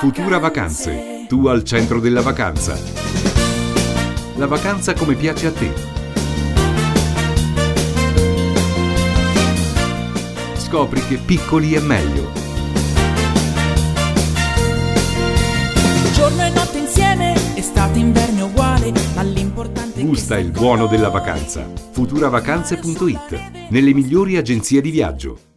Futura Vacanze, tu al centro della vacanza. La vacanza come piace a te. Scopri che piccoli è meglio. Giorno e notte insieme, estate, inverno uguale, ma l'importante è Gusta il buono della vacanza. Futuravacanze.it. Nelle migliori agenzie di viaggio.